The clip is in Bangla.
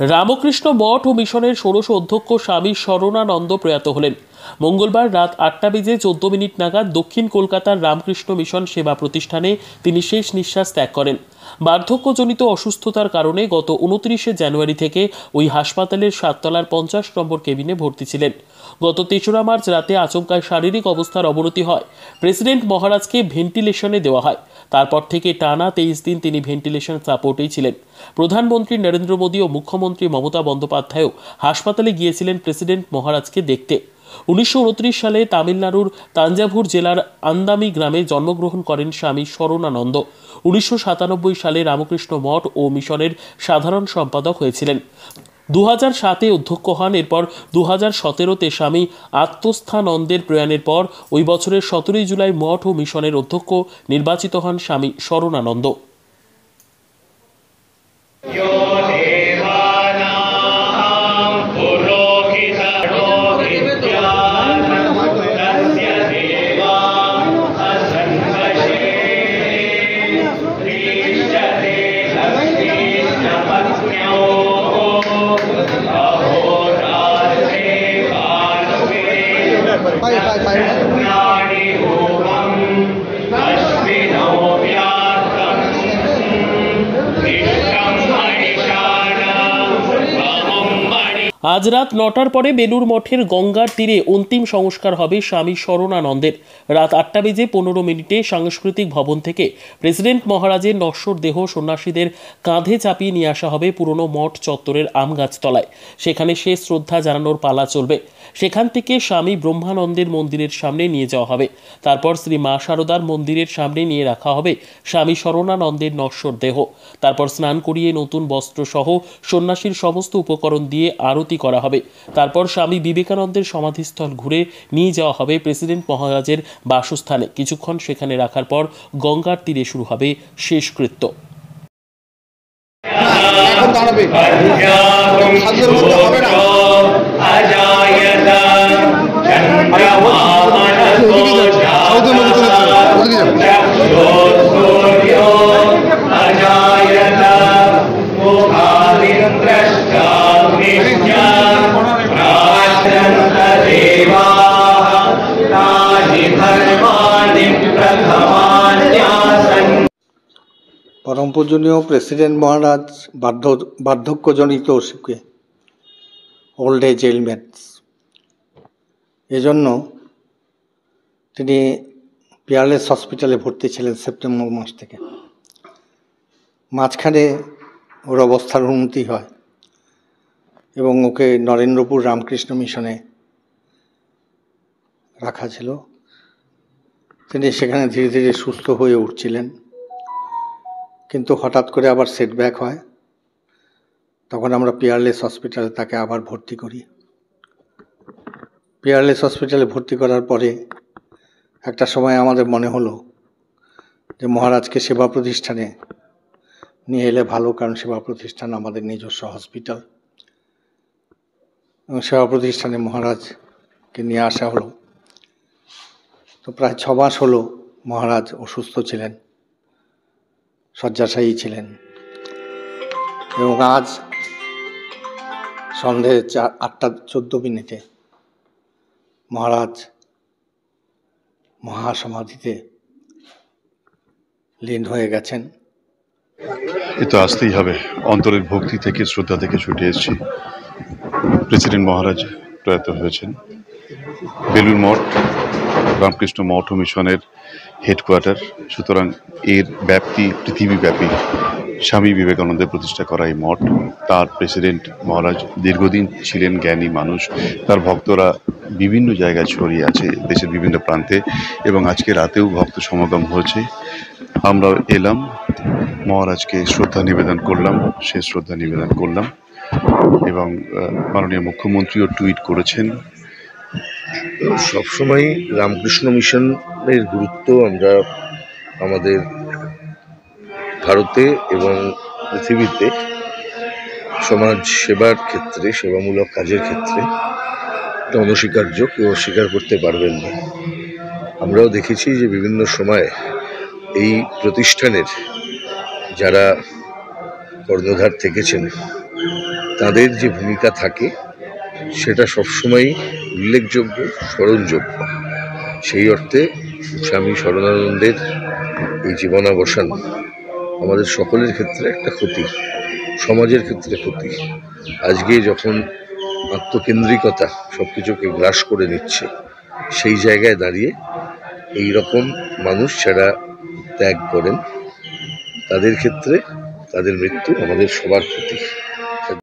রামকৃষ্ণ মঠ ও মিশনের ষোড়শ অধ্যক্ষ স্বামী শরণানন্দ প্রয়াত হলেন। মঙ্গলবার রাত আটটা বেজে চোদ্দ মিনিট নাগাদ দক্ষিণ কলকাতার রামকৃষ্ণ মিশন সেবা প্রতিষ্ঠানে তিনি শেষ নিঃশ্বাস ত্যাগ করেন। বার্ধক্যজনিত অসুস্থতার কারণে গত উনত্রিশে জানুয়ারি থেকে ওই হাসপাতালের সাততলার পঞ্চাশ নম্বর কেবিনে ভর্তি ছিলেন। গত তেসরা মার্চ রাতে আচমকায় শারীরিক অবস্থার অবনতি হয়। প্রেসিডেন্ট মহারাজকে ভেন্টিলেশনে দেওয়া হয়। তারপর থেকে টানা তেইশ দিন তিনি ভেন্টিলেশন সাপোর্টেই ছিলেন। প্রধানমন্ত্রী নরেন্দ্র মোদী ও মুখ্যমন্ত্রী মমতা বন্দ্যোপাধ্যায়ও হাসপাতালে গিয়েছিলেন প্রেসিডেন্ট মহারাজকে দেখতে। উনিশশো উনত্রিশ সালে তামিলনাড়ুর তাঞ্জাভুর জেলার আন্দামি গ্রামে জন্মগ্রহণ করেন স্বামী শরণানন্দ। উনিশশো সালে রামকৃষ্ণ মঠ ও মিশনের সাধারণ সম্পাদক হয়েছিলেন। দু হাজার সাতে অধ্যক্ষ হন, এরপর দু হাজার সতেরোতে স্বামী আত্মস্থানন্দের প্রয়াণের পর ওই বছরের সতেরোই জুলাই মঠ ও মিশনের অধ্যক্ষ নির্বাচিত হন স্বামী শরণানন্দ। यो Bye, bye, bye. আজ রাত নটার পরে বেলুর মঠের গঙ্গার তীরে অন্তিম সংস্কার হবে স্বামী শরণানন্দের। রাত আটটা বেজে পনেরো মিনিটে সাংস্কৃতিক ভবন থেকে প্রেসিডেন্ট মহারাজের নশ্বর দেহ সন্ন্যাসীদের কাঁধে চাপিয়ে নিয়ে আসা হবে পুরনো মঠ চত্বরের আম গাছতলায়। সেখানে শেষ শ্রদ্ধা জানানোর পালা চলবে। সেখান থেকে স্বামী ব্রহ্মানন্দের মন্দিরের সামনে নিয়ে যাওয়া হবে। তারপর শ্রী মা শারদার মন্দিরের সামনে নিয়ে রাখা হবে স্বামী শরণানন্দের নশ্বর দেহ। তারপর স্নান করিয়ে নতুন বস্ত্র সহ সন্ন্যাসীর সমস্ত উপকরণ দিয়ে আরতি করা হবে। তারপর স্বামী বিবেকানন্দের সমাধিস্থল ঘুরে নিয়ে যাওয়া হবে প্রেসিডেন্ট মহারাজের বাসস্থানে। কিছুক্ষণ সেখানে রাখার পর গঙ্গার তীরে শুরু হবে শেষকৃত্য দাঁড়াবে। পরম পূজনীয় প্রেসিডেন্ট মহারাজ বার্ধ, বার্ধক্যজনিত অসুখে ওল্ড এজ এলমেন্টস এজন্য তিনি পিয়ারলেস হসপিটালে ভর্তি ছিলেন সেপ্টেম্বর মাস থেকে। মাঝখানে ওর অবস্থার উন্নতি হয় এবং ওকে নরেন্দ্রপুর রামকৃষ্ণ মিশনে রাখা ছিল। তিনি সেখানে ধীরে ধীরে সুস্থ হয়ে উঠছিলেন। কিন্তু হঠাৎ করে আবার সেটব্যাক হয়, তখন আমরা পিয়ারলেস হসপিটালে তাকে আবার ভর্তি করি। পিয়ারলেস হসপিটালে ভর্তি করার পরে একটা সময় আমাদের মনে হলো যে মহারাজকে সেবা প্রতিষ্ঠানে নিয়ে এলে ভালো, কারণ সেবা প্রতিষ্ঠান আমাদের নিজস্ব হসপিটাল এবং সেবা প্রতিষ্ঠানে মহারাজকে নিয়ে আসা হলো। তো প্রায় ছ মাস হলো মহারাজ অসুস্থ ছিলেন। শয্যাশায়ী ছিলেন। এবং আজ সন্ধে চার আটটা চোদ্দ মিনিটে মহারাজ মহাসমাধিতে লীন হয়ে গেছেন। এ তো আসতেই হবে। অন্তরের ভক্তি থেকে, শ্রদ্ধা থেকে ছুটে এসেছি। প্রেসিডেন্ট মহারাজ প্রয়াত হয়েছেন। বেলুর মঠ, রামকৃষ্ণ মঠ মিশনের হেডকোয়ার্টার সুতরাং এর ব্যাপ্তি, পৃথিবীব্যাপী স্বামী বিবেকানন্দের প্রতিষ্ঠা করা এই মঠ। তার প্রেসিডেন্ট মহারাজ দীর্ঘদিন ছিলেন জ্ঞানী মানুষ। তার ভক্তরা বিভিন্ন জায়গায় ছড়িয়ে আছে দেশের বিভিন্ন প্রান্তে এবং আজকে রাতেও ভক্ত সমাগম হয়েছে। আমরা এলাম, মহারাজকে শ্রদ্ধা নিবেদন করলাম, সে শ্রদ্ধা নিবেদন করলাম এবং মাননীয় মুখ্যমন্ত্রীও টুইট করেছেন সবসময় রামকৃষ্ণ মিশনের গুরুত্ব আমরা আমাদের ভারতে এবং পৃথিবীতে সমাজ সেবার ক্ষেত্রে, সেবামূলক কাজের ক্ষেত্রে এটা অনস্বীকার্য, কেউ অস্বীকার করতে পারবেন না। আমরাও দেখেছি যে বিভিন্ন সময় এই প্রতিষ্ঠানের যারা কর্ণধার থেকেছেন, তাদের যে ভূমিকা থাকে, সেটা সবসময়ই উল্লেখযোগ্য স্মরণযোগ্য। সেই অর্থে স্বামী শরণানন্দের এই জীবনাবসান আমাদের সকলের ক্ষেত্রে একটা ক্ষতি, সমাজের ক্ষেত্রে ক্ষতি। আজকে যখন আত্মকেন্দ্রিকতা সব কিছুকে গ্রাস করে নিচ্ছে, সেই জায়গায় দাঁড়িয়ে এই রকম মানুষ যারা ত্যাগ করেন, তাদের ক্ষেত্রে তাদের মৃত্যু আমাদের সবার ক্ষতি।